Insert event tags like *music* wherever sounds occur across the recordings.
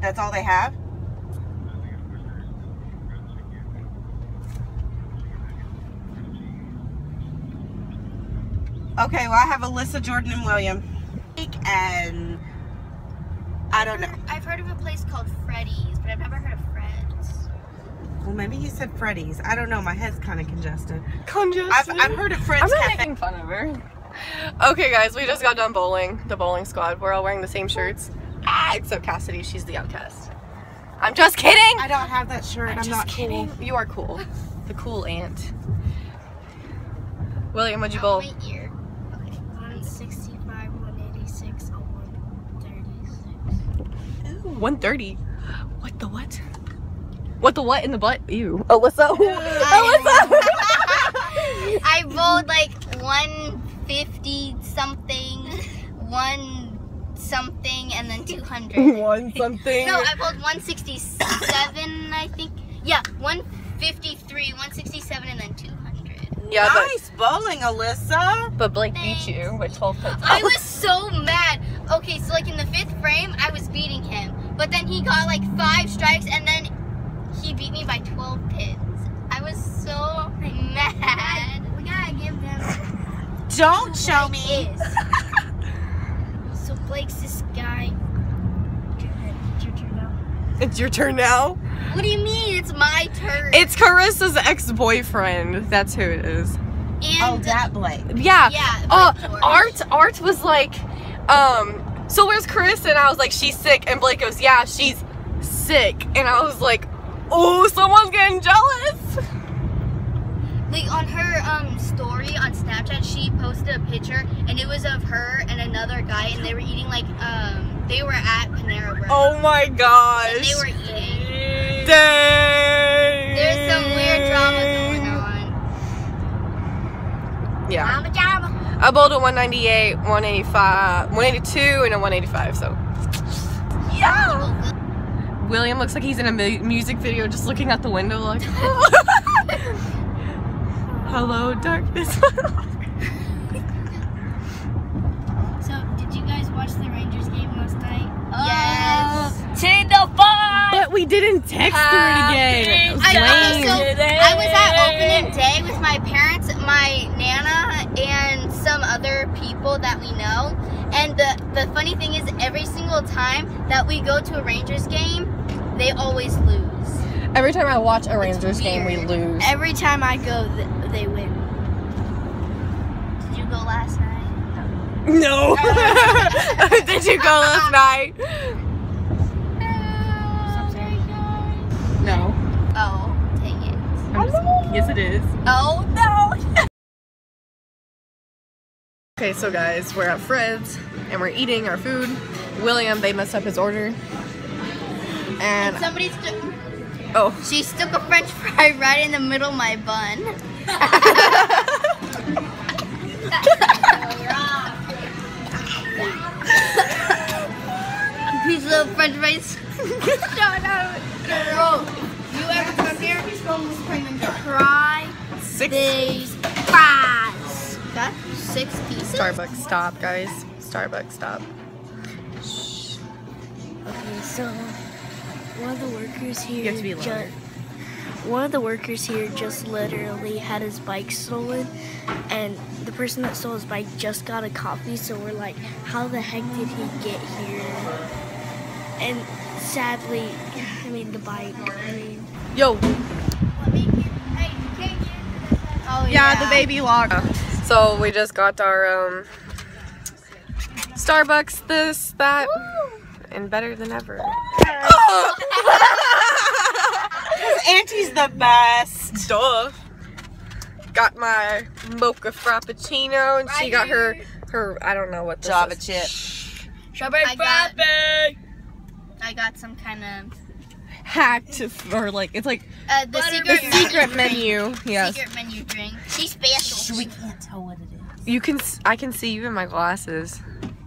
That's all they have? Okay, well I have Alyssa, Jordan, and William. And I don't know. I've heard of a place called Freddy's, but I've never heard of Fred's. Well, maybe he said Freddy's. I don't know. My head's kind of congested. Congested. I've, I've heard of Fred's I'm not Cafe. making fun of her. Okay, guys, we just got done bowling. The bowling squad. We're all wearing the same shirts. Ah, except Cassidy. She's the outcast. I'm just kidding. I don't have that shirt. I'm, I'm just not kidding. cool. You are cool. The cool aunt. William, what'd you Oh, bowl? wait, year. Okay. 165, 186, 136. 130. What the what? What the what in the butt? Ew. Alyssa. Alyssa. I *laughs* rolled *laughs* like 150 something, one something, and then *laughs* 200. One *laughs* something. No, I pulled 167, I think. Yeah, 153, 167, and then 200. yeah, but nice bowling, Alyssa. but Blake Thanks. beat you by 12 points. I was so mad. Okay, so like in the fifth frame, I was beating him, but then he got like five strikes, and then he beat me by 12 pins. I was so *laughs* mad. We gotta give them. Don't show me. Is. Blake's this guy. It's your turn now. It's your turn now. What do you mean? It's my turn. It's Carissa's ex-boyfriend. That's who it is. and Oh, that Blake. Yeah. Yeah, Uh, Art Art was like, um, so where's Carissa? And I was like, she's sick. And Blake goes, yeah, she's sick. And I was like, oh, someone's getting jealous. like on her um story on Snapchat, she posted a picture, and it was of her and another guy, and they were eating like um they were at Panera Bread. Oh my and gosh. they were eating. Dang. There's some weird drama going on. Yeah. Drama, drama. I bowled a 198, 185, 182, and a 185. So, yeah. William looks like he's in a mu- music video, just looking out the window, like, *laughs* *laughs* "Hello, darkness." *laughs* So, did you guys watch the Rangers game last night? Yes. Ten to but we didn't text her again. I know, lame. so I was at opening day with my parents, my nana, and some other people that we know. And the, the funny thing is, every single time that we go to a Rangers game, they always lose. Every time I watch a Rangers game, we lose. Every time I go, th- they win. Did you go last night? No. *laughs* *laughs* Did you go last uh-uh. night? Oh, dang it. Just, oh, yes, it is. Oh, no. *laughs* Okay, so guys, we're at Fred's and we're eating our food. William, they messed up his order. And Somebody stu- oh, She stuck a french fry *laughs* right in the middle of my bun. *laughs* Piece of french fries. Shut up. Here? Try six these fries. That six pieces? Starbucks stop, guys. Starbucks stop. Okay, so one of the workers here You have to be louder. one of the workers here just literally had his bike stolen and the person that stole his bike just got a copy so we're like how the heck did he get here and sadly i mean the bike i mean Yo, Oh, yeah, the baby lock. So we just got our um Starbucks, this, that, and better than ever. *laughs* Auntie's the best. Duh. Got my mocha frappuccino, and she got her her I don't know what this Java is. chip. strawberry I got, I got some kind of hacked or like it's like uh, the the secret, secret *laughs* menu. Yes, secret menu drink. She's special. We can't tell what it is. you can. I can see you in my glasses.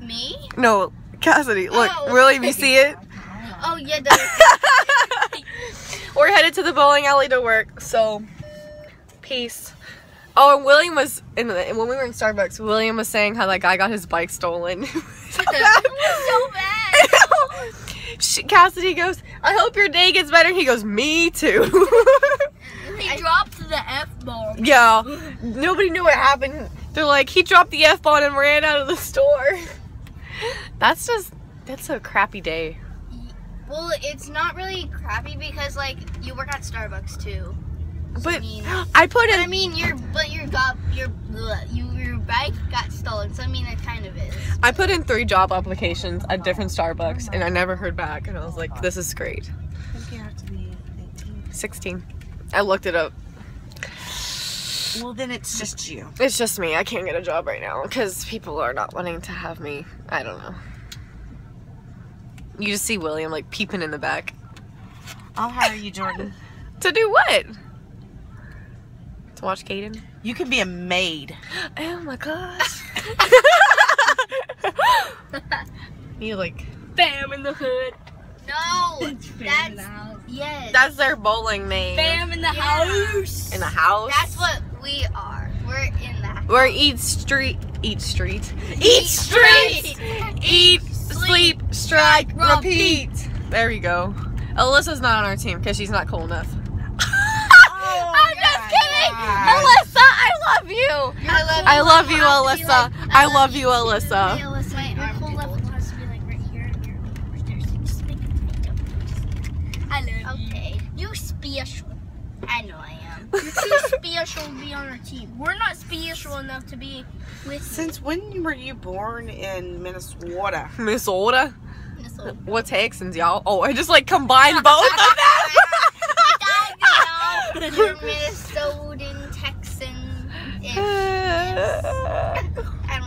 Me? No, Cassidy, look, Oh. William, you see it? *laughs* Oh yeah, the, *laughs* We're headed to the bowling alley to work, so peace. Oh, and William was in the, when we were in Starbucks. William was saying how that guy got his bike stolen. so bad. She, Cassidy goes, I hope your day gets better. He goes, me too. *laughs* He dropped the F bomb. yeah. Nobody knew what happened. They're like, he dropped the F bomb and ran out of the store. *laughs* That's just, that's a crappy day. Well, it's not really crappy because like you work at Starbucks too. But I *gasps* mean, I put but I in, mean your but your got your you your bike got stolen. So I mean it kind of is. I put in three job applications at different Starbucks and I never heard back. And I was like, this is great. I think you have to be 18. 16. I looked it up. Well, then it's just you. It's just me. I can't get a job right now because people are not wanting to have me. I don't know. You just see William like peeping in the back. I'll hire you, Jordan. *laughs* To do what? To watch Caden? You can be a maid. Oh my gosh. *laughs* you like Bam in the hood. No, that's yes. that's their bowling name. Bam in the Yeah. house. In the house. That's what we are. We're in that. We're eat street eat street. Eat Eat street. street. Eat sleep strike repeat. repeat. There you go. Alyssa's not on our team because she's not cool enough. Oh, I'm just my kidding. God. Alyssa, I love you. I love. I love you, have Alyssa. like, I love you, Alyssa. Hey, Alyssa, my arm Nicole level has to be like right here and here. Just make it I love you. Okay, You special. I know I am. *laughs* You're too special to be on our team. We're not special enough to be with Since when were you born in Minnesota? Minnesota. Minnesota. What's Texans, y'all? Oh, I just like combined both of them. *laughs* You're *laughs* Minnesotan,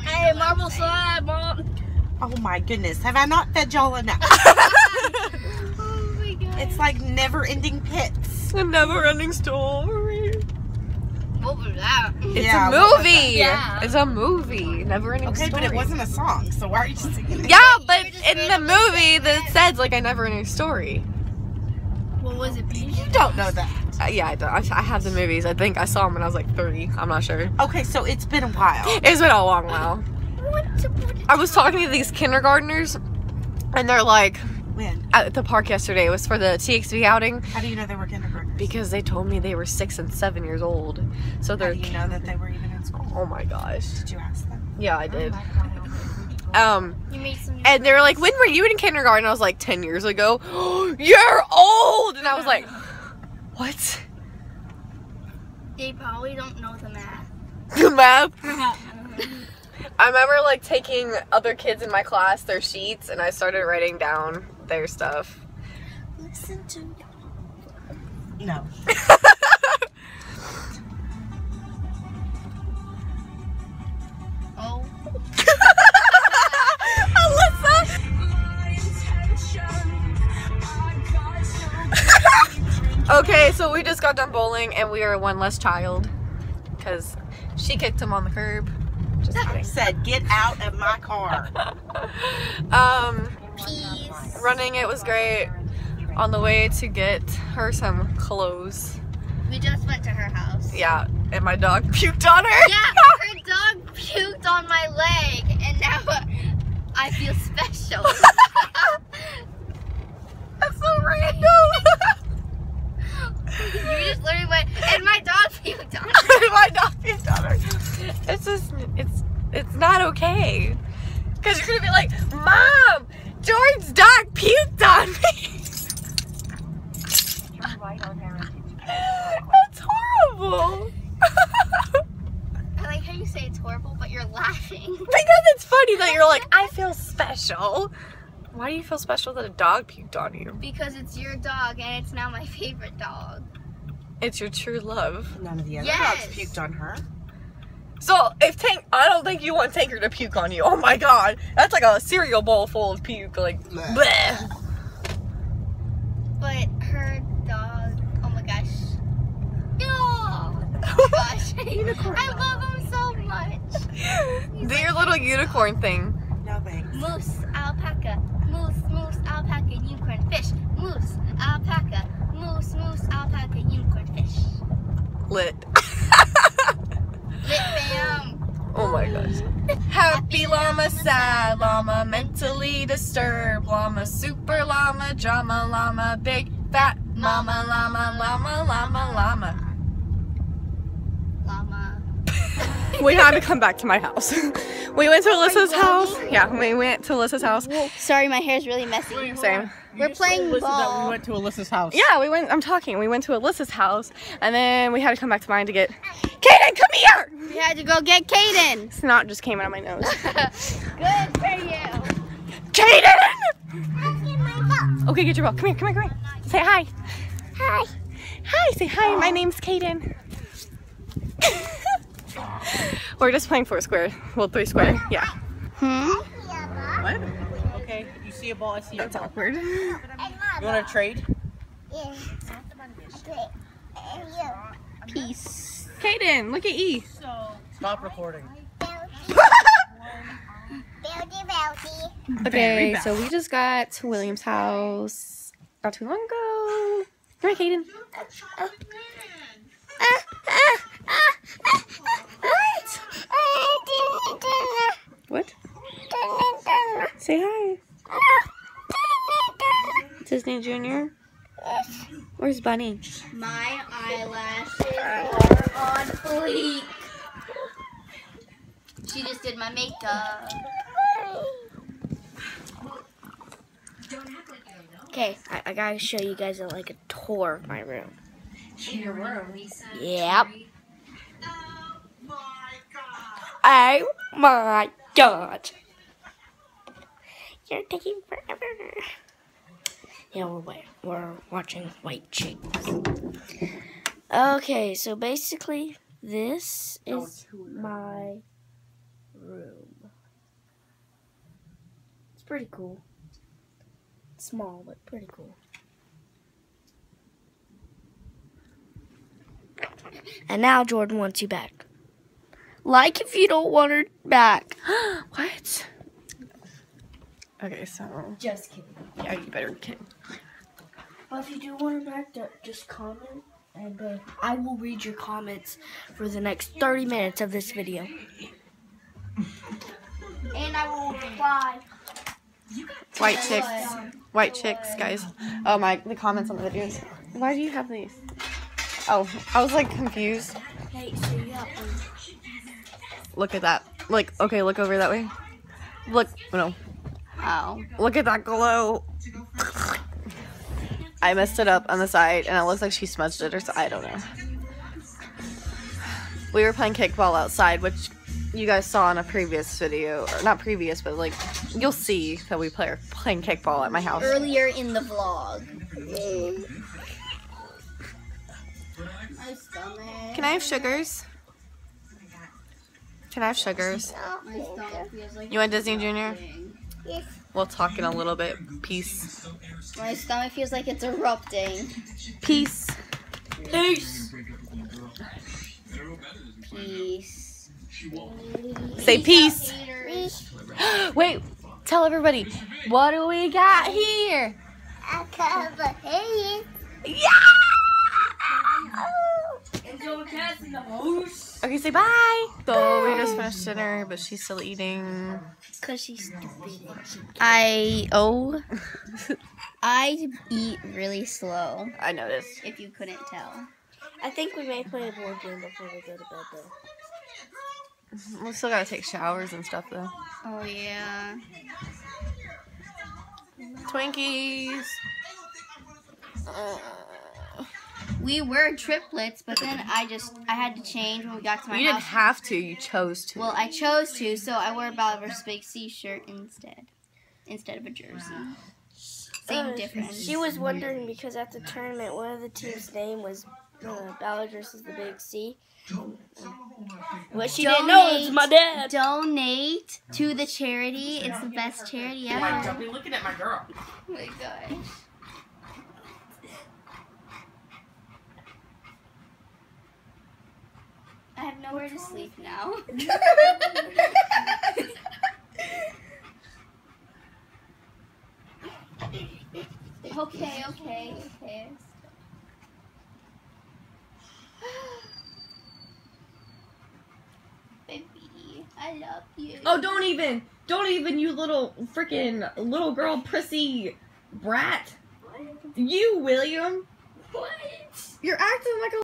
Hey, know marble saying. slide, mom. Oh my goodness, have I not fed y'all enough? *laughs* Oh my god. It's like never ending pits. A never-ending story. What was that? It's Yeah, a what was movie. Yeah. It's a movie. Never-ending Okay, story. but it wasn't a song, so why are you singing it? Yeah, but You were just in the movie, that that. says like a never-ending story. What was it? You don't know that. Uh, yeah, I, don't, I, I have the movies. I think I saw them when I was like three. I'm not sure. Okay, so it's been a while. It's been a long while. What? I was talking to these kindergartners, and they're like When? at the park yesterday. It was for the TXV outing How do you know they were kindergartners? because they told me they were six and seven years old. So they're. do you know that they were even in school? Oh my gosh. Did you ask them? Yeah, I did. Um, You made some. and they were like, "When were you in kindergarten?" I was like, 10 years ago." *gasps* You're old, and I was like, "What?" They probably don't know the math. The math. *laughs* I remember like taking other kids in my class their sheets, and I started writing down their stuff. Listen to No. *laughs* *laughs* okay, so we just got done bowling, and we are one less child because she kicked him on the curb. Just I kidding. said, get out of my car. *laughs* um, Peace. running it was great. On the way to get her some clothes. We just went to her house. Yeah, and my dog *laughs* puked on her. Yeah, *laughs* her dog puked on my leg, and now I feel special. That's so random. You just literally went, and my dog *laughs* puked on *laughs* her. my dog puked on her. It's just, it's, it's not okay. Cause you're gonna be like, Mom, Jordan's dog puked on me. That's horrible. I like how you say it's horrible, but you're laughing. *laughs* Because it's funny that you're like, I feel special. Why do you feel special that a dog puked on you? Because it's your dog, and it's now my favorite dog. It's your true love. None of the other Yes. dogs puked on her. So if Tank, I don't think you want Tanker to puke on you. Oh my god, that's like a cereal bowl full of puke. Like, Bleh. bleh. But her dog, oh my gosh. Oh, oh gosh. *laughs* Unicorn I love him so much. *laughs* Do your little unicorn thing. No thanks. Moose, alpaca, moose, moose, alpaca, unicorn, fish. Moose, alpaca, moose, moose, alpaca, unicorn, fish. Lit. *laughs* Lit bam. oh my gosh. Happy llama, sad llama, mentally disturbed llama, super llama, llama, drama llama, big fat mama llama, llama, llama, llama. Llama. *laughs* We had to come back to my house. *laughs* we went to Alyssa's house. Yeah, we went to Alyssa's house. Sorry, my hair's really messy. Same. We're playing Listen, that ball. we went to Alyssa's house. Yeah, we went. I'm talking. We went to Alyssa's house, and then we had to come back to mine to get. Kaden, come here! We had to go get Kaden. Snot just came out of my nose. *laughs* Good for you. Kaden! Okay, get your ball. Come here, come here, come here. Say hi. Hi. Hi, say hi. My name's Kaden. We're just playing four square. Well, three square. Yeah. Hmm? What? Okay, you see a ball, I see your That's ball. awkward. You want to trade? Yeah. Peace. Kaden, look at E. Stop recording. Okay, so we just got to William's house not too long ago. Come here, Kaden. What? Say hi. Disney Junior. Where's Bunny? My eyelashes are on fleek. She just did my makeup. Okay, I, I gotta show you guys a, like a tour of my room. In your room. Yep. Oh my god. Oh You're taking forever. Yeah, we're wait, we're watching White Chicks. Okay, so basically this is my room. It's pretty cool. Small, but pretty cool. And now Jordan wants you back. Like if you don't want her back. *gasps* what? Okay, so Just kidding. yeah, you better be kidding. Well, if you do want her back, just comment, and uh, I will read your comments for the next 30 minutes of this video. And I will reply. White chicks, white chicks, guys. Oh my, the comments on the videos. Why do you have these? Oh, I was like confused. Hey, so yeah, Look at that. Like, okay, look over that way. Look, no, Oh. look at that glow. I messed it up on the side, and it looks like she smudged it, or so, I don't know. We were playing kickball outside, which you guys saw in a previous video, or not previous, but like you'll see that we play playing kickball at my house. Earlier in the vlog. My stomach. Can I have sugars? Can I have sugars? My stomach feels like You want Disney Junior? Yes. We'll talk in a little bit. Peace. My stomach feels like it's erupting. Peace. Peace. Peace. Say peace. Haters. *gasps* Wait, tell everybody. What do we got here? Yeah! Okay, say bye. So we just finished dinner, but she's still eating. because she's stupid. I oh *laughs* I eat really slow, I noticed. if you couldn't tell. I think we may play a board game before we go to bed, though. We still gotta take showers and stuff though. Oh yeah. Twinkies. Uh, We were triplets, but then I just I had to change when we got to my house. You didn't have to. You chose to. well, I chose to, so I wore a Bolivar's Big C shirt instead, instead of a jersey. Same Uh, difference. She was wondering because at the tournament, one of the team's name was uh, Ballard versus the Big C. What she didn't know is my dad. Donate to the charity. It's the best charity ever. be looking at my girl. Oh my gosh. I have nowhere to sleep now. *laughs* okay, okay, okay. *sighs* Baby, I love you. Oh, don't even, don't even, you little freaking little girl prissy. Brat. You, William. What? You're acting like a